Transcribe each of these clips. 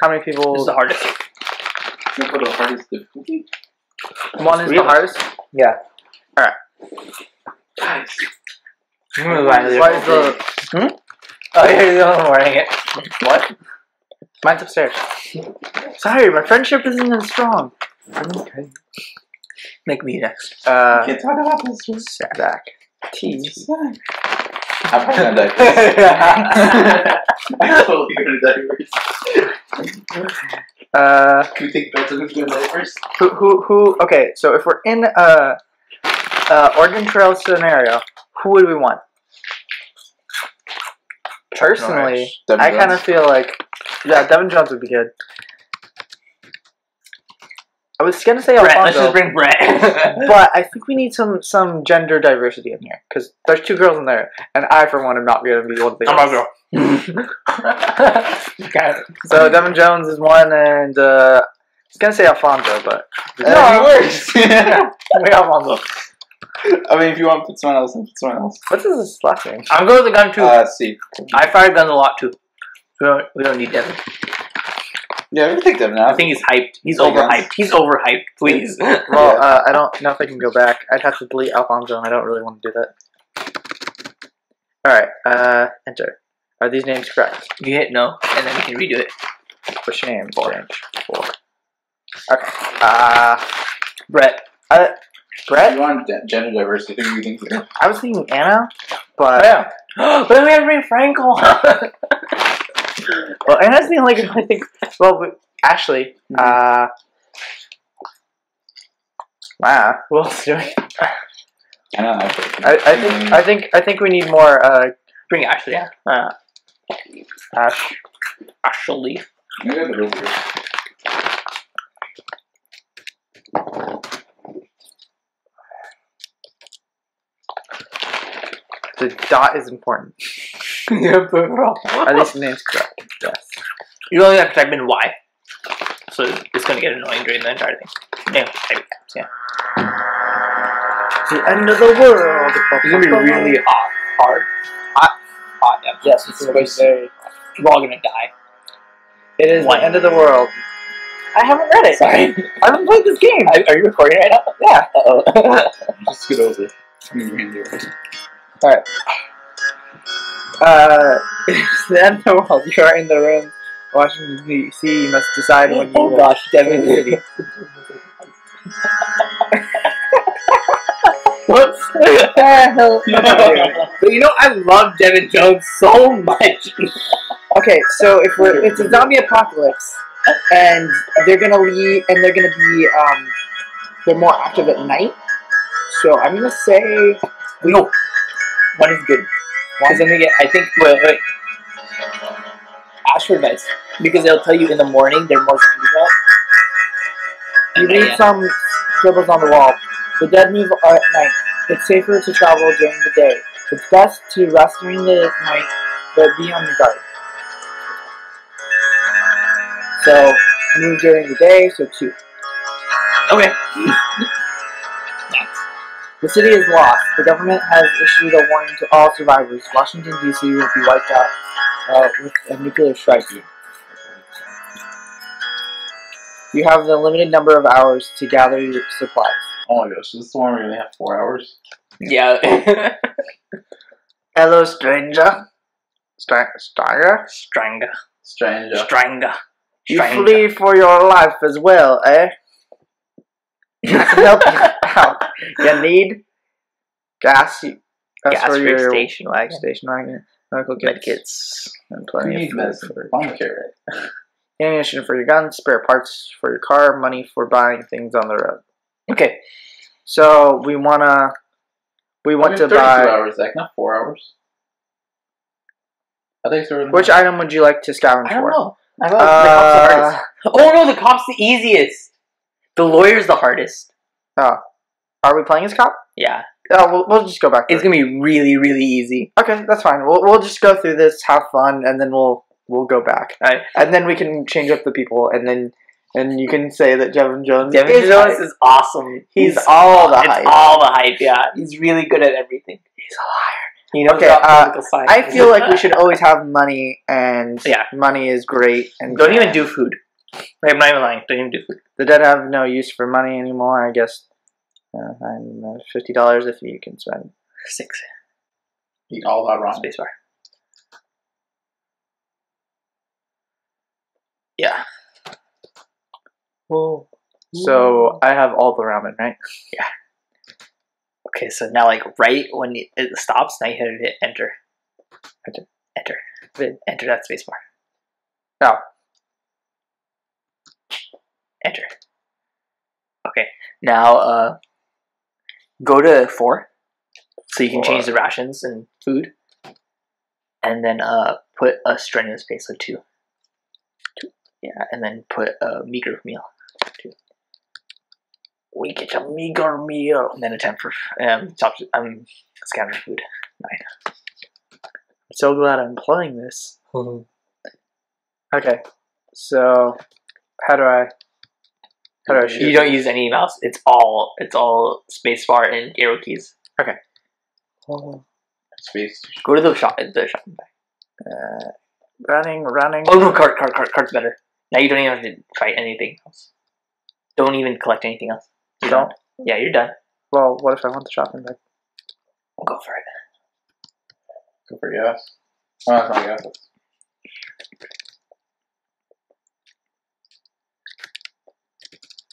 How many people? This is the hardest. For the hardest difficulty. One is the hardest. Yeah. Guys. Why is the Hmm? Oh, you're the only one wearing it. What? mine's upstairs? Sorry, my friendship isn't as strong. Okay. Make me next. Uh, Can't talk about this. Zach. Tease. I'm probably gonna digress. I'm totally gonna digress. Uh, Can we take bets on who's gonna digress? who, who, who? Okay, so if we're in a, a Oregon Trail scenario, who would we want? Personally, I kind of feel like, yeah, Devin Jones would be good. I was gonna say Brett, let's just bring Brett. but I think we need some some gender diversity in here because there's two girls in there, and I, for one, am not gonna be one of the. I'm girls. a girl. okay. So Devin Jones is one, and uh, I was gonna say Alfonso, but No, it works. We Alfonso. I mean, if you want to put someone else, then put someone else. what's his last name? I'm going with the gun too. Uh, see. I fire guns a lot too. We don't, we don't need Devin. Yeah, we can take Devin out. I think he's hyped. He's Like overhyped. guns. He's overhyped. Please. Well, uh, I don't know if I can go back. I'd have to delete Alfonso, and I don't really want to do that. All right, uh, enter. Are these names correct? you hit no, and then we can redo it. Which names? Four. Four. Okay. Uh, Brett. uh, If Brett. you want de- gender diversity, who do you think? I was thinking Anna, but yeah. but then we have to bring Frankel. well, Anna's the only girl I think. Well, we- Ashley. Uh, wow. Who else do we? I know. I, think- I, I think I think I think we need more. Uh, bring Ashley. Yeah. Uh, Ash. Ashley. Maybe I'm the real weird. The dot is important. Yeah, but uh, Are these names correct? Yes. You only have to type in Y. So it's gonna get annoying during the entire thing. Yeah, type it. Yeah. The end of the world. It's gonna be really hot. Hard. Hot. Hot, yeah. Yes, it's going to be very. We're all gonna die. It is One. the end of the world. I haven't read it. Sorry. I haven't played this game. Are, are you recording right now? Yeah. Uh-oh. Just get over. I'm gonna do it. Uh, it's the end of the world. You are in the room watching the sea. You must decide when you oh will gosh, the Devin. city. Whoops. but you know, I love Devin Jones so much. Okay, so if we're it's a zombie apocalypse, and they're gonna leave, and they're gonna be um, they're more active at night. So I'm gonna say no, one is good. Because then we get, I think, wait, wait. Ashford Vets. Because they'll tell you in the morning they're more zombies you read some scribbles on the wall. The dead move at night. It's safer to travel during the day. It's best to rest during the night, but be on your guard. So move during the day. So two. Okay. The city is lost. The government has issued a warning to all survivors. Washington, D.C. will be wiped out uh, with a nuclear strike. You have the limited number of hours to gather your supplies. Oh my gosh, this is the one where we only have four hours. Yeah. Hello, stranger. Stranger? stranger? Stranger. Strange. uh, Stranga. You Stranga. flee for your life as well, eh? I can help you out. You need gas. You, that's Gas for station wagon. station wagon, medical Med kits, kits. and plenty need of medicine. for Bomb carrot. ammunition for your gun, spare parts for your car, money for buying things on the road. Okay. So we wanna, we want to 32 buy. hours, Zach, not four hours. I think so. Which item would you like to scavenge for? I don't for? know. I thought the cop's the Uh, hardest. Oh no, the cop's the easiest. The lawyer's the hardest. oh, are we playing as cop? Yeah. Oh, we'll, we'll just go back. It's it. gonna be really, really easy. Okay, that's fine. We'll we'll just go through this, have fun, and then we'll we'll go back, Alright. and then we can change up the people, and then and you can say that Devin Jones. Devin is Jones hype. is awesome. He's all the it's hype. all the hype, yeah. He's really good at everything. He's a liar. He knows Okay, uh. I feel like we should always have money, and Yeah. money is great. And Don't even do food. I'm not even lying. Don't even do food. the dead have no use for money anymore. I guess. Uh, and uh, fifty dollars if you can spend. Six. Eat all that wrong. Spacebar. Yeah. Well, so I have all the ramen, right? Yeah. Okay, so now like right when it stops, now you hit enter. Enter. Enter. Enter that spacebar. Oh. Enter. Okay. Now uh go to four. So you can change the rations and food. And then uh put a strenuous space of two. Two. Yeah, and then put a meager meal. Two. We get a meager meal. And then a temp for um top um scatter food. I'm so glad I'm playing this. Okay, so how do I? How do I? You don't use any mouse. It's all it's all spacebar and arrow keys. Okay. Space. Go to the shop the shopping bag. Uh, running, running. Oh no, cart, cart, cart, cart's better. Now you don't even have to fight anything else. Don't even collect anything else. You don't? Yeah, you're done. Well, what if I want the shopping bag? We'll go for it. Go for gas. Oh, that's not gas.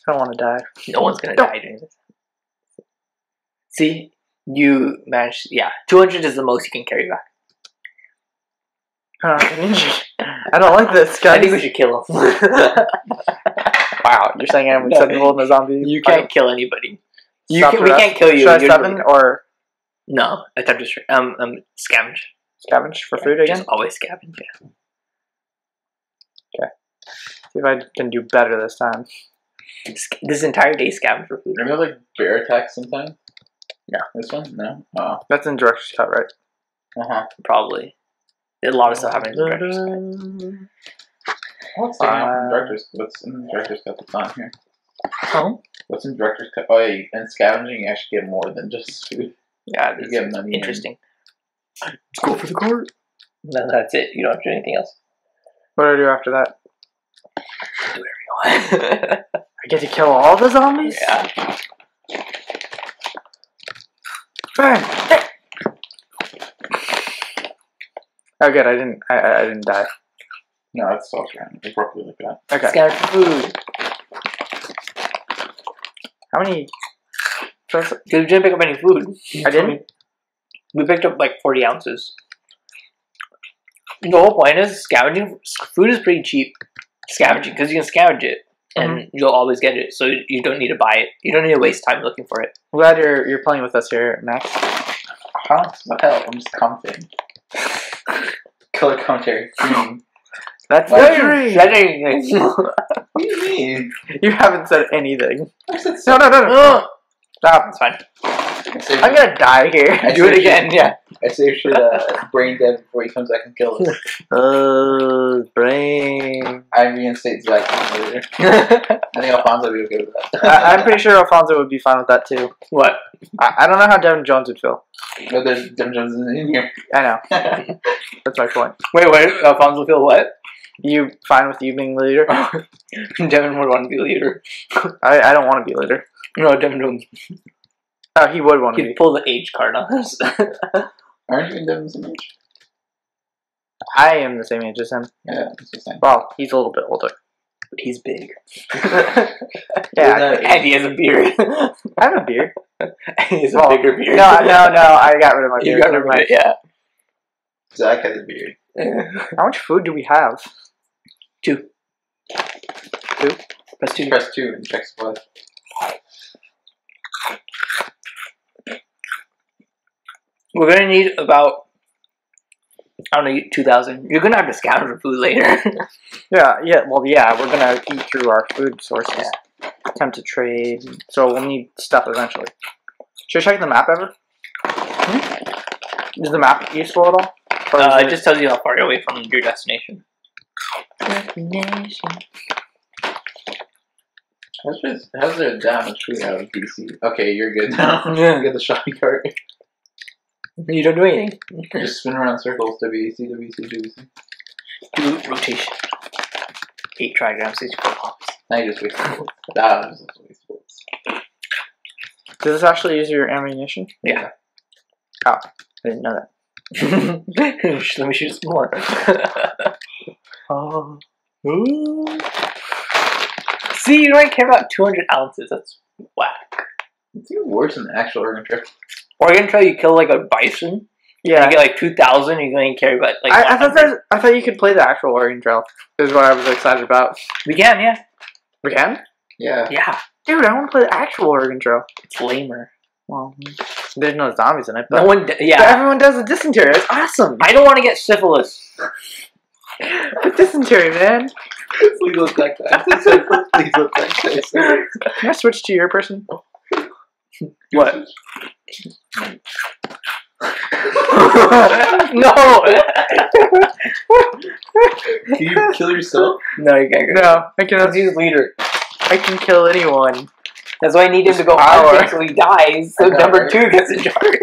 I don't want to die. No one's gonna Don't. die doing this. See, you managed. Yeah, two hundred is the most you can carry back. Uh, I don't like this, guys. I think we should kill him. Wow, you're saying I'm No. acceptable in the zombie? you can't kill anybody. You can, we can't kill you. Should I seven or No, attempt to um um scavenge. scavenge for food again? Just always scavenge. Yeah. See if I can do better this time. Sc- This entire day scavenge for food. Are there like bear attacks sometimes? No. This one? No? Oh. That's in director's cut, right? Uh huh. Probably. There's a lot of stuff happening in the director's cut. What's taking out Uh, from director's What's in the director's cut that's on here? Huh? What's in director's cut? Oh, yeah, you, in scavenging, you actually get more than just food. Yeah, You get money. and- interesting. Let's go for the cart. No, that's it. You don't have to do anything else. What do I do after that? yeah. I get to kill all the zombies? Bang! Oh, good. I didn't. I, I, I didn't die. No, it's sauce random. It's properly like that. Okay. Scavenge for food. How many? Because we didn't pick up any food. I didn't. We picked up like 40 ounces. The whole point is scavenging. Food is pretty cheap. Scavenging, because you can scavenge it. And you'll always get it, so you don't need to buy it. You don't need to waste time looking for it. I'm glad you're you're playing with us here, Max. Huh? What the hell? I'm just commenting. Color commentary. That's Why the are dream. what do you mean? You haven't said anything. I said No, no, no, no. Stop. that's fine. I'm gonna die here. I Do it again, yeah. I saved shit uh, brain dead before he comes back and kills us. Uh, brain. I reinstate Zach later. I think Alfonso would be okay with that. I, I'm pretty sure Alfonso would be fine with that too. what? I, I don't know how Devin Jones would feel. But there's Jim Jones isn't in here. I know. That's my point. Wait, wait, Alfonso feel what? You fine with you being the leader? Devin would want to be leader. I, I don't want to be leader. No, Devin Jones. Oh, he would want to He'd be. pull the age card on us. Aren't you and Devin the same age? I am the same age as him. Yeah, it's the same. Well, he's a little bit older. but he's big. Yeah, and he has a beard. I have a beard. and he has a bigger beard. No, no, no. I got rid of my You beard. got rid of it, yeah. Zach has a beard. How much food do we have? Two. Two? Press two. Press 2 and check supply. We're gonna need about I don't know, two thousand. You're gonna have to scour for food later. Yeah, yeah. Well, yeah. We're gonna eat through our food sources. Attempt to trade. So we'll need stuff eventually. Should I check the map ever? Is the map useful at all? Or uh, it it- just tells you how far you're away from your destination. How's, this, how's there damage food out of DC? Okay, you're good now. Yeah. Get the shopping cart. You don't do anything. Just spin around in circles. WEC, WEC, WEC. Do rotation. Eight trigrams, sixty-four pops. Now you just waste bullets. That was just waste bullets. Does this actually use your ammunition? Yeah. Oh. I didn't know that. Let me shoot some more. Oh. See, you don't care about 200 ounces. That's whack. It's even worse than the actual Oregon Trail. Oregon Trail, you kill like a bison. Yeah. You get like 2,000, you don't even care about like. I, I thought 100. that I thought you could play the actual Oregon Trail. Is what I was excited about. We can, yeah. We can, Yeah. Yeah. dude. I want to play the actual Oregon Trail. It's lamer. Well, there's no zombies in it, but, No one, d- but yeah. everyone does a dysentery. It's awesome. I don't want to get syphilis. But dysentery, man. Please look like that. Please look like this. Can I switch to your person? What? no! Can you kill yourself? no, you can't. No, I can. Because he's leader. I can kill anyone. That's why I need him to go Power. hunting so he dies. So number two gets in charge.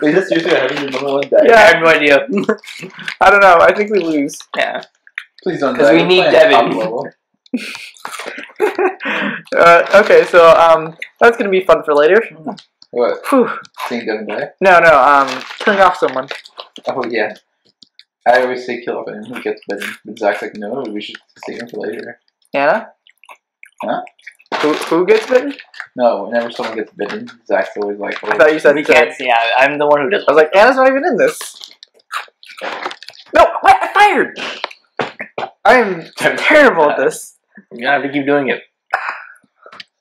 Wait, that's seriously having your number one die? Yeah. I have no idea. I don't know. I think we lose. Yeah. Please don't 'Cause die. we We're need playing Devin. Top level. uh, okay, so um, that's gonna be fun for later. What? Whew. Seeing Devin die? No, no. Um, killing off someone. Oh, yeah. I always say kill off anyone who gets bitten. But Zach's like, no, we should save him for later. Anna. Huh? Who who gets bitten? No, whenever someone gets bitten, Zach's always like, I thought you said. we to- can't see. I, I'm the one who does. I was like, Anna's not even in this. No, wait, I fired. I am terrible at this. You have to keep doing it.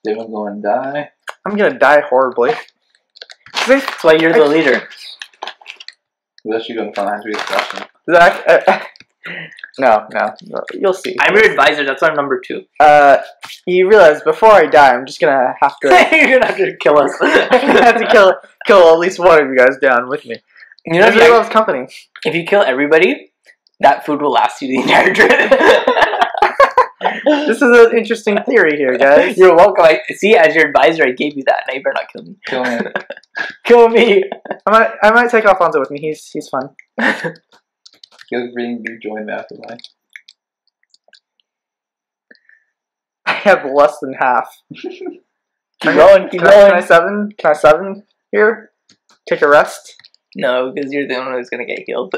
Devin going to die. I'm gonna die horribly. That's why you're the leader. Who else you going to find has to be a question. Zach, uh, no, no, no, you'll see. I'm your advisor. That's why I'm number two. Uh, you realize before I die, I'm just gonna have to. you're gonna have to kill us. I'm gonna have to kill kill at least one of you guys down with me. You know, if Everybody loves company. if you kill everybody, that food will last you the entire trip. This is an interesting theory here, guys. You're welcome. I see. As your advisor, I gave you that. Now you better not kill me. Kill me. Kill me. I might I might take Alfonso with me. He's he's fun. He'll bring you joy in the afterlife. I have less than half. Keep going. Keep Can I, can I going. seven? Can I seven here? Take a rest. No, because you're the one who's gonna get healed.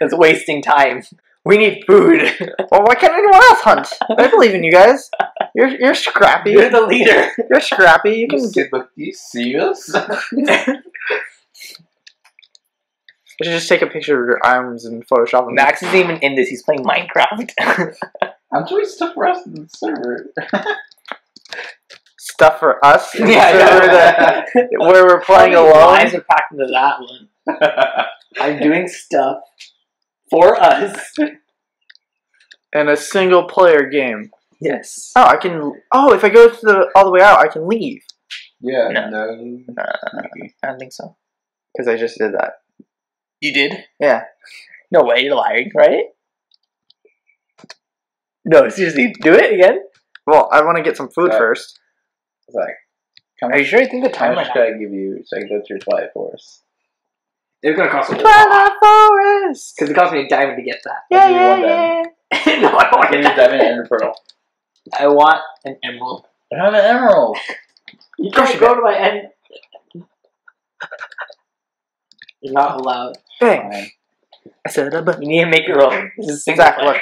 That's wasting time. We need food. Well, why can't anyone else hunt? I believe in you guys. You're you're scrappy. You're the leader. You're scrappy. You can. You see, look, do you see us? You should just take a picture of your arms and Photoshop them. Max isn't even in this. He's playing Minecraft. I'm doing stuff for us in the server. Stuff for us. yeah, Server yeah. that- where we're playing How many alone. lives are packed into that one? I'm doing stuff for us. in a single player game. Yes. Oh, I can. Oh, if I go to the all the way out, I can leave yeah, No. no. maybe. I don't think so. because I just did that. You did? Yeah. No way, you're lying, right? No, seriously, do it again. Well, I want to get some food Uh, first. Zach, how Are much, you sure? I think the how time much might could I give you so I can go to your Twilight Forest? It's gonna cost me Twilight Forest. because it cost me a diamond to get that. Yeah, I'll give you yeah, one yeah. no, I don't want give a you diamond and a pearl. I want an emerald. I have an emerald. You can't go to my end. You're not allowed. Bang! Fine. I said a bu- You need to make your own. This is look. player.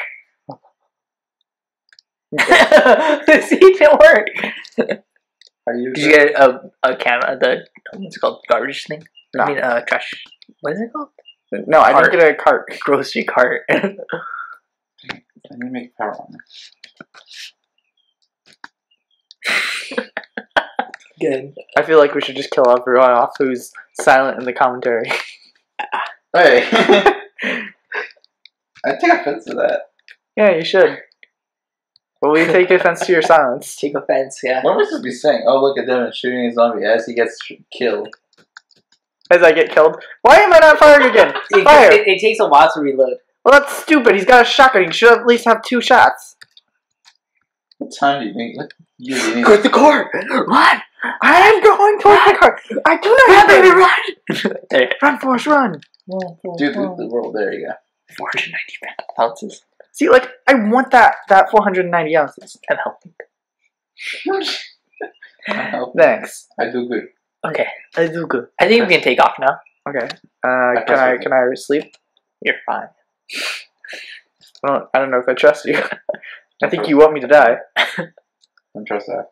See, it didn't work. Are you? Did you get a a camera? The what's it called? Garbage thing? No. I mean, uh, trash. What is it called? No, I Cart. didn't get a cart. Grocery cart. I need to make power armor. Good. I feel like we should just kill everyone off who's silent in the commentary. Hey. I take offense to that. yeah, you should. Well, we take offense to your silence. Take offense, yeah. What am I supposed to be saying? Oh, look at them shooting a zombie as he gets killed. As I get killed. Why am I not firing again? It, Fire! it, it takes a while to reload. Well, that's stupid. He's got a shotgun. He should at least have two shots. What time do you think? What year you think? Quit the car! Run! I am going towards the car. I do not have any it. run! there, Run, Forrest, run. Dude, the, the world. There you go. 490 ounces. See, like I want that that 490 ounces. I'm helping. I help. Thanks. I do good. Okay, I do good. I think we can take off now. Okay. Uh, can I can I sleep? You're fine. I don't, I don't know if I trust you. I think you want me to die. Don't trust that.